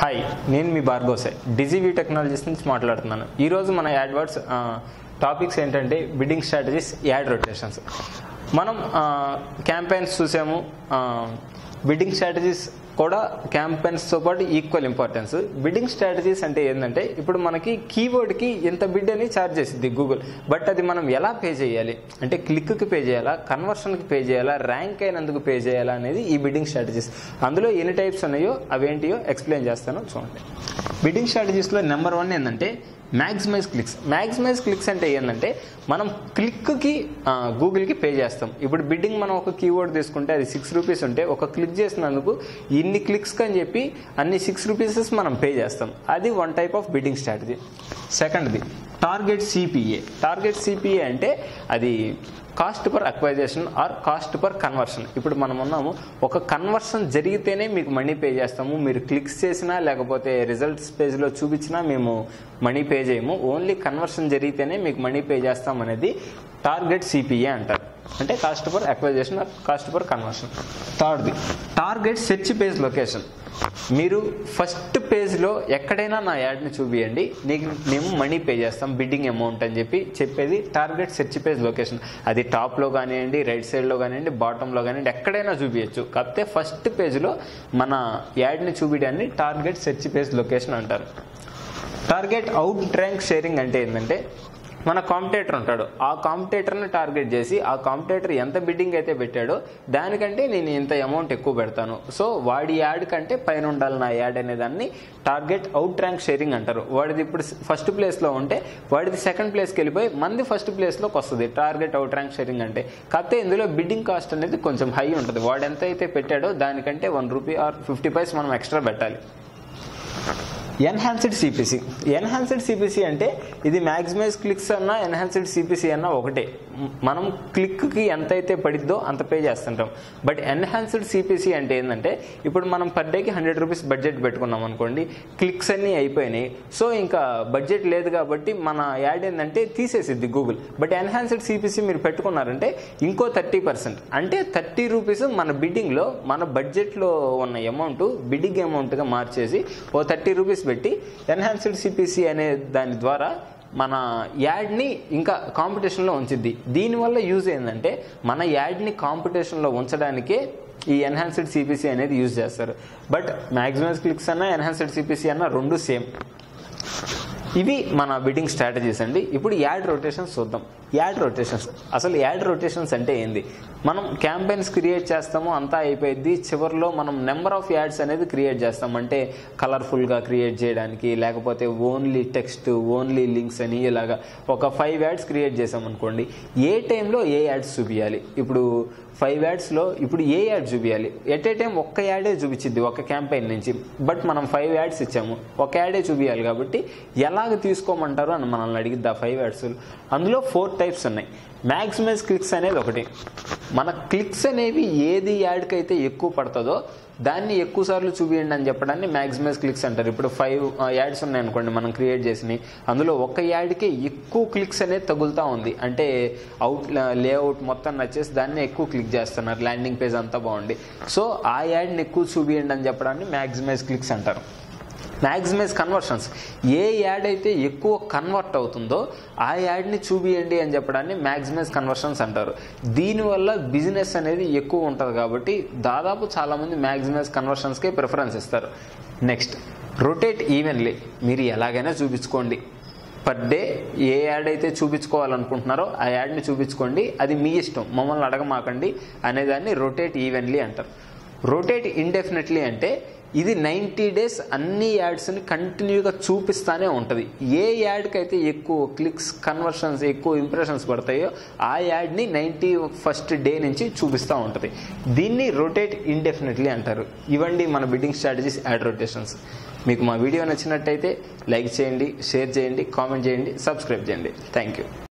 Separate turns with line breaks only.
Hi నేను మీ బార్గోసే డిజీవీ technologies నుంచి మాట్లాడుతున్నాను. ఈరోజు మన యాడ్వర్డ్స్ టాపిక్స్ ఏంటంటే బిడ్డింగ్ స్ట్రాటజీస్ యాడ్ రొటేషన్స్ మనం క్యాంపెయిన్స్ చూసాము బిడ్డింగ్ స్ట్రాటజీస్ కూడా క్యాంపెయిన్స్తో పాటు ఈక్వల్ ఇంపార్టెన్స్ బిడ్డింగ్ స్ట్రాటజీస్ అంటే ఏంటంటే ఇప్పుడు మనకి కీవర్డ్కి ఎంత బిడ్ అని ఛార్జ్ చేసింది గూగుల్ బట్ అది మనం ఎలా పే చేయాలి? అంటే క్లిక్కి పే చేయాలా? కన్వర్షన్కి పే చేయాలా? ర్యాంక్ అయినందుకు పే చేయాలా అనేది ఈ బిడ్డింగ్ స్ట్రాటజీస్ అందులో ఎన్ని టైప్స్ ఉన్నాయో అవేంటియో ఎక్స్ప్లెయిన్ చేస్తాను. చూడండి. బిడ్డింగ్ స్ట్రాటజీస్లో నెంబర్ వన్ ఏంటంటే మ్యాక్సిమైజ్ క్లిక్స్. మ్యాక్సిమైజ్ క్లిక్స్ అంటే ఏంటంటే మనం క్లిక్కి గూగుల్కి పే చేస్తాం. ఇప్పుడు బిడ్డింగ్ మనం ఒక కీవర్డ్ తీసుకుంటే అది సిక్స్ రూపీస్ ఉంటే ఒక క్లిక్ చేసినందుకు ఇన్ని క్లిక్స్కి అని చెప్పి అన్ని సిక్స్ రూపీసెస్ మనం పే చేస్తాం. అది one type of bidding strategy. సెకండ్ది టార్గెట్ సిపిఏ టార్గెట్ సిపిఏ అంటే అది cost per acquisition or cost per conversion ఇప్పుడు మనం ఉన్నాము ఒక కన్వర్షన్ జరిగితేనే మీకు మనీ పే చేస్తాము. మీరు క్లిక్స్ చేసినా లేకపోతే రిజల్ట్స్ పేజ్లో చూపించినా మేము మనీ పే చేయము. ఓన్లీ కన్వర్షన్ జరిగితేనే మీకు మనీ పే చేస్తాం అనేది టార్గెట్ సిపిఏ అంటారు. అంటే cost per acquisition or cost per conversion థర్డ్ది target search page location. మీరు ఫస్ట్ పేజ్లో ఎక్కడైనా నా యాడ్ని చూపియండి. నీకు మేము మనీ పే చేస్తాం బిడ్డింగ్ అమౌంట్ అని చెప్పి చెప్పేది టార్గెట్ సెర్చ్ పేజ్ లొకేషన్. అది టాప్లో కానివ్వండి రైట్ సైడ్లో కానివ్వండి బాటంలో కానివ్వండి ఎక్కడైనా చూపించచ్చు కాకపోతే ఫస్ట్ పేజ్లో మన యాడ్ని చూపించడాన్ని టార్గెట్ సెర్చ్ పేజ్ లొకేషన్ అంటారు. టార్గెట్ అవుట్ ర్యాంక్ షేరింగ్ అంటే ఏంటంటే మన కాంపిటేటర్ ఉంటాడు. ఆ కాంపిటేటర్ని టార్గెట్ చేసి ఆ కాంపిటేటర్ ఎంత బిడ్డింగ్ అయితే పెట్టాడో దానికంటే నేను ఇంత అమౌంట్ ఎక్కువ పెడతాను. సో వాడి యాడ్ కంటే పైన ఉండాలి నా యాడ్ అనే దాన్ని టార్గెట్ అవుట్ ర్యాంక్ షేరింగ్ అంటారు. వాడిది ఇప్పుడు ఫస్ట్ ప్లేస్లో ఉంటే వాడిది సెకండ్ ప్లేస్కి వెళ్ళిపోయి మంది ఫస్ట్ ప్లేస్లోకి వస్తుంది. టార్గెట్ అవుట్ ర్యాంక్ షేరింగ్ అంటే. కాకపోతే ఇందులో బిడ్డింగ్ కాస్ట్ అనేది కొంచెం హై ఉంటుంది. వాడు ఎంత అయితే పెట్టాడో దానికంటే one rupee or fifty paise మనం ఎక్స్ట్రా పెట్టాలి. ఎన్హాన్స్డ్ సిపిసి ఎన్హాన్స్డ్ సిపిసి అంటే ఇది మ్యాక్సిమైజ్ క్లిక్స్ అన్నా ఎన్హాన్స్డ్ సిపిసి అన్నా ఒకటే. మనం క్లిక్కి ఎంత అయితే పడిద్దో అంత పే చేస్తుంటాం. బట్ ఎన్హాన్స్డ్ సిపిసి అంటే ఏంటంటే ఇప్పుడు మనం పర్ డేకి హండ్రెడ్ రూపీస్ బడ్జెట్ పెట్టుకున్నాం అనుకోండి క్లిక్స్ అన్నీ అయిపోయినాయి. సో ఇంకా బడ్జెట్ లేదు కాబట్టి మన యాడ్ ఏంటంటే తీసేసిద్ది గూగుల్ బట్ ఎన్హాన్స్డ్ సిపిసి మీరు పెట్టుకున్నారంటే ఇంకో థర్టీ పర్సెంట్ అంటే థర్టీ రూపీస్ మన బిడ్డింగ్లో మన బడ్జెట్లో ఉన్న అమౌంట్ బిడ్డింగ్ అమౌంట్గా మార్చేసి ఓ థర్టీ రూపీస్ పెట్టి ఎన్హాన్స్డ్ సిపిసి అనే దాని ద్వారా మన యాడ్ని ఇంకా కాంపిటీషన్లో ఉంచిద్ది. దీనివల్ల యూజ్ ఏంటంటే మన యాడ్ని కాంపిటీషన్లో ఉంచడానికే ఈ ఎన్హాన్స్డ్ సిపిసి అనేది యూజ్ చేస్తారు. బట్ మ్యాక్సిమం క్లిక్స్ అన్న ఎన్హాన్స్డ్ సిపిసి అన్న రెండు సేమ్. ఇవి మన బిడ్డింగ్ స్ట్రాటజీస్ అండి. ఇప్పుడు యాడ్ రొటేషన్స్ చూద్దాం. యాడ్ రొటేషన్స్ అసలు యాడ్ రొటేషన్స్ అంటే ఏంది? మనం క్యాంపెయిన్స్ క్రియేట్ చేస్తాము అంతా అయిపోయింది చివరిలో మనం నెంబర్ ఆఫ్ యాడ్స్ అనేది క్రియేట్ చేస్తాం. అంటే కలర్ఫుల్గా క్రియేట్ చేయడానికి లేకపోతే ఓన్లీ టెక్స్ట్ ఓన్లీ లింక్స్ అని ఇలాగా ఒక ఫైవ్ యాడ్స్ క్రియేట్ చేసామనుకోండి ఏ టైంలో ఏ యాడ్స్ చూపించాలి ఇప్పుడు ఫైవ్ యాడ్స్లో ఇప్పుడు ఏ యాడ్ చూపించాలి ఎట్ ఏ టైం ఒక్క యాడే చూపించింది ఒక క్యాంపెయిన్ నుంచి. బట్ మనం ఫైవ్ యాడ్స్ ఇచ్చాము. ఒక యాడే చూపించాలి కాబట్టి ఎలాగ తీసుకోమంటారు అని మనల్ని అడిగిద్ది ఆ ఫైవ్ యాడ్స్ అందులో ఫోర్ టైప్స్ ఉన్నాయి. మ్యాక్సిమైజ్ క్లిక్స్ అనేది ఒకటి. మన క్లిక్స్ అనేవి ఏది యాడ్కి అయితే ఎక్కువ పడుతుందో దాన్ని ఎక్కువ సార్లు చూపించండి అని చెప్పడాన్ని మ్యాక్సిమైజ్ క్లిక్స్ అంటారు. ఇప్పుడు ఫైవ్ యాడ్స్ ఉన్నాయనుకోండి మనం క్రియేట్ చేసినవి. అందులో ఒక యాడ్కే ఎక్కువ క్లిక్స్ అనేది తగులుతూ ఉంది. అంటే అవుట్ లేఅవుట్ మొత్తం నచ్చేసి దాన్ని ఎక్కువ క్లిక్ చేస్తున్నారు. ల్యాండింగ్ పేజ్ అంతా బాగుంది. సో ఆ యాడ్ని ఎక్కువ చూపించండి అని చెప్పడాన్ని మ్యాక్సిమైజ్ క్లిక్స్ అంటారు. మ్యాక్సిమైజ్ కన్వర్షన్స్ ఏ యాడ్ అయితే ఎక్కువ కన్వర్ట్ అవుతుందో ఆ యాడ్ని చూపియండి అని చెప్పడాన్ని మ్యాక్సిమైజ్ కన్వర్షన్స్ అంటారు. దీనివల్ల బిజినెస్ అనేది ఎక్కువ ఉంటుంది కాబట్టి దాదాపు చాలామంది మ్యాక్సిమైజ్ కన్వర్షన్స్కే ప్రిఫరెన్స్ ఇస్తారు. నెక్స్ట్ రొటేట్ ఈవెన్లీ మీరు ఎలాగైనా చూపించుకోండి. పర్ డే ఏ యాడ్ అయితే చూపించుకోవాలనుకుంటున్నారో ఆ యాడ్ని చూపించుకోండి. అది మీ ఇష్టం. మమ్మల్ని అడగమాకండి అనేదాన్ని రొటేట్ ఈవెన్లీ అంటారు. రొటేట్ ఇండెఫినెట్లీ అంటే ఇది నైంటీ డేస్ అన్ని యాడ్స్ని కంటిన్యూగా చూపిస్తానే ఉంటుంది. ఏ యాడ్కి అయితే ఎక్కువ క్లిక్స్ కన్వర్షన్స్ ఎక్కువ ఇంప్రెషన్స్ పడతాయో ఆ యాడ్ని నైంటీ ఫస్ట్ డే నుంచి చూపిస్తూ ఉంటుంది. దీన్ని రొటేట్ ఇండెఫినెట్లీ అంటారు. ఇవ్వండి మన బిడ్డింగ్ స్ట్రాటజీస్ యాడ్ రొటేషన్స్ మీకు మా వీడియో నచ్చినట్టయితే లైక్ చేయండి షేర్ చేయండి కామెంట్ చేయండి సబ్స్క్రైబ్ చేయండి. Thank you